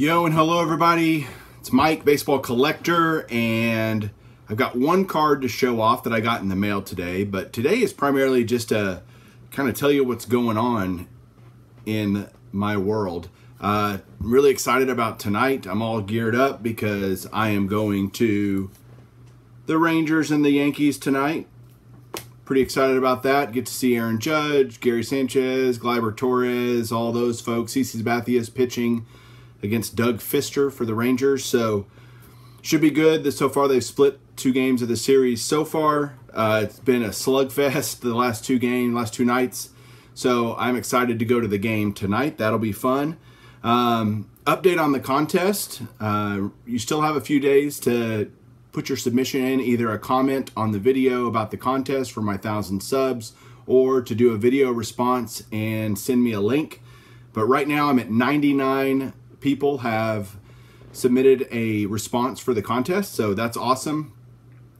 Yo and hello everybody. It's Mike, baseball collector, and I've got one card to show off that I got in the mail today, but today is primarily just to kind of tell you what's going on in my world. Uh, really excited about tonight. I'm all geared up because I am going to the Rangers and the Yankees tonight. Pretty excited about that. Get to see Aaron Judge, Gary Sanchez, Gleyber Torres, all those folks. CC Sabathia is pitching against Doug Fister for the Rangers. So should be good. So far, they've split two games of the series. So far, uh, it's been a slugfest the last two games, last two nights. So I'm excited to go to the game tonight. That'll be fun. Um, update on the contest. Uh, you still have a few days to put your submission in, either a comment on the video about the contest for my thousand subs, or to do a video response and send me a link. But right now I'm at 99 people have submitted a response for the contest, so that's awesome.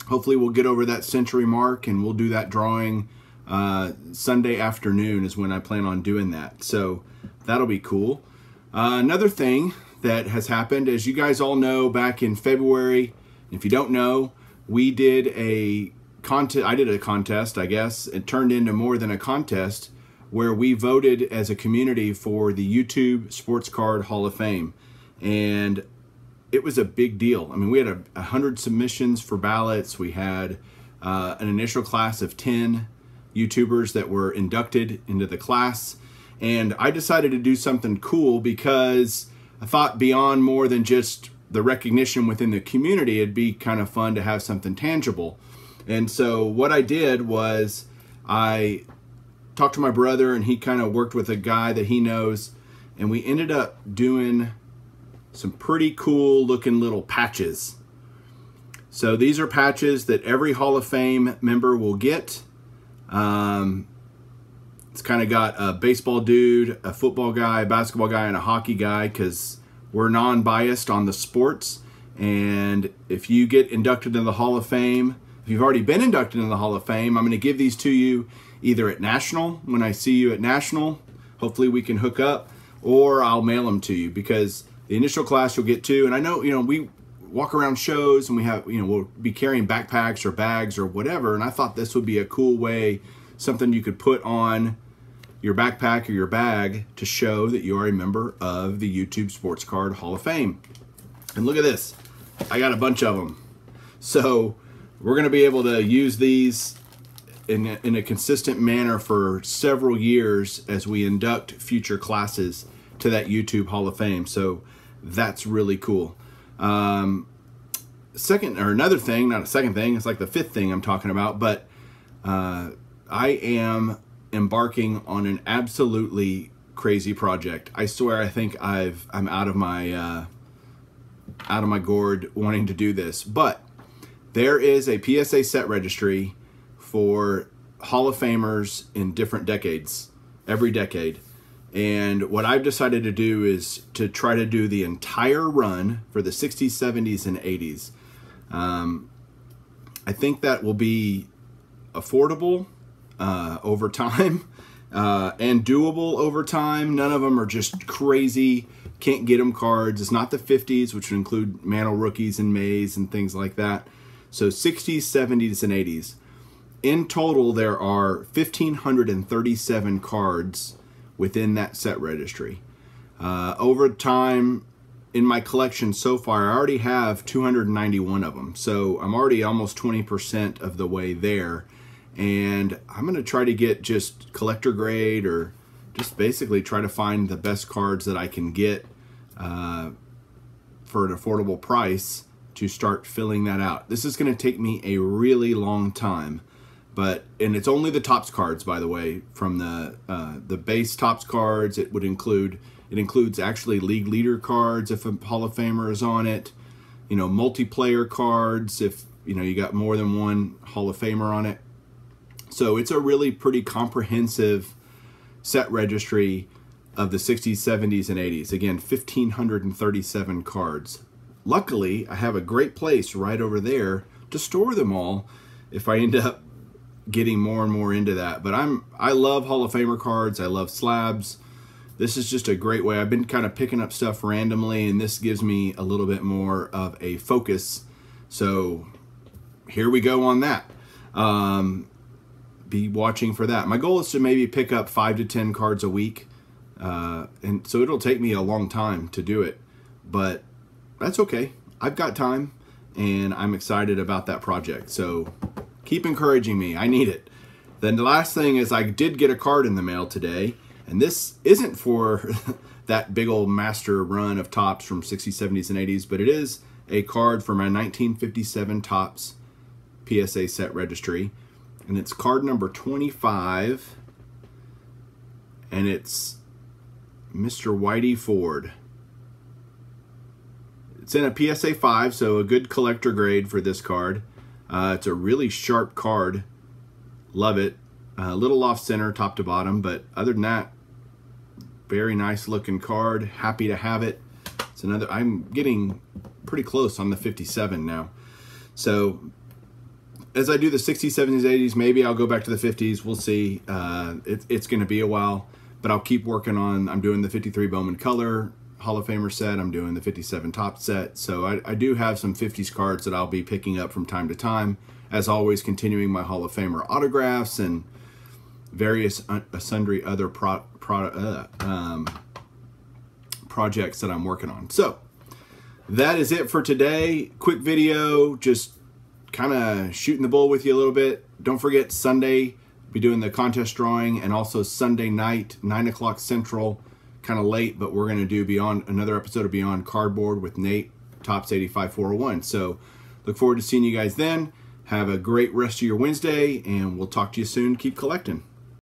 Hopefully we'll get over that century mark and we'll do that drawing uh, Sunday afternoon is when I plan on doing that. So that'll be cool. Uh, another thing that has happened, as you guys all know, back in February, if you don't know, we did a contest. I did a contest, I guess. It turned into more than a contest where we voted as a community for the YouTube Sports Card Hall of Fame. And it was a big deal. I mean, we had a, a hundred submissions for ballots. We had uh, an initial class of 10 YouTubers that were inducted into the class. And I decided to do something cool because I thought beyond more than just the recognition within the community, it'd be kind of fun to have something tangible. And so what I did was I talked to my brother and he kind of worked with a guy that he knows and we ended up doing some pretty cool looking little patches. So these are patches that every Hall of Fame member will get. Um, it's kind of got a baseball dude, a football guy, a basketball guy, and a hockey guy because we're non-biased on the sports. And if you get inducted in the Hall of Fame, if you've already been inducted in the Hall of Fame, I'm going to give these to you either at National, when I see you at National, hopefully we can hook up, or I'll mail them to you because the initial class you'll get two. And I know, you know, we walk around shows and we have, you know, we'll be carrying backpacks or bags or whatever. And I thought this would be a cool way, something you could put on your backpack or your bag to show that you are a member of the YouTube Sports Card Hall of Fame. And look at this. I got a bunch of them. So we're going to be able to use these in a, in a consistent manner for several years as we induct future classes to that YouTube Hall of Fame. So that's really cool. Um, second or another thing, not a second thing, it's like the fifth thing I'm talking about, but uh, I am embarking on an absolutely crazy project. I swear I think I've I'm out of my uh, out of my gourd wanting to do this, but there is a PSA set registry for Hall of Famers in different decades, every decade. And what I've decided to do is to try to do the entire run for the 60s, 70s, and 80s. Um, I think that will be affordable uh, over time uh, and doable over time. None of them are just crazy, can't get them cards. It's not the 50s, which would include Mantle rookies and Mays and things like that. So 60s, 70s, and 80s in total, there are 1,537 cards within that set registry. Uh, over time, in my collection so far, I already have 291 of them. So I'm already almost 20% of the way there. And I'm going to try to get just collector grade or just basically try to find the best cards that I can get uh, for an affordable price to start filling that out. This is going to take me a really long time but and it's only the Topps cards by the way from the uh, the base Topps cards. It would include it includes actually league leader cards if a hall of famer is on it. You know multiplayer cards if you know you got more than one hall of famer on it. So it's a really pretty comprehensive set registry of the 60s 70s and 80s again 1537 cards. Luckily i have a great place right over there to store them all. If i end up getting more and more into that. But I'm I love Hall of Famer cards. I love slabs. this is just a great way. I've been kind of picking up stuff randomly, and this gives me a little bit more of a focus. So here we go on that. Um, be watching for that. My goal is to maybe pick up five to ten cards a week, uh, and so it'll take me a long time to do it, but that's okay. I've got time, and I'm excited about that project. So keep encouraging me. I need it. Then the last thing is I did get a card in the mail today and this isn't for that big old master run of Topps from 60s, 70s, and 80s, but it is a card for my 1957 Topps PSA set registry. And it's card number 25. And it's Mr. Whitey Ford. It's in a PSA 5, so a good collector grade for this card. Uh, it's a really sharp card. Love it. A little off center, top to bottom, but other than that, very nice looking card. Happy to have it. It's another, I'm getting pretty close on the 57 now. So as I do the 60s, 70s, 80s, maybe I'll go back to the 50s. We'll see. Uh, it, it's going to be a while, but I'll keep working on, I'm doing the 53 Bowman Color Hall of Famer set. I'm doing the 57 Topps set. So I, I do have some 50s cards that I'll be picking up from time to time. As always, continuing my Hall of Famer autographs and various uh, sundry other pro, pro, uh, um, projects that I'm working on. So that is it for today. Quick video, just kind of shooting the bull with you a little bit. Don't forget Sunday, be doing the contest drawing and also Sunday night, 9 o'clock Central, kind of late, but we're going to do Beyond another episode of Beyond Cardboard with Nate, Topps 85 401. So look forward to seeing you guys then. Have a great rest of your Wednesday, and we'll talk to you soon. Keep collecting.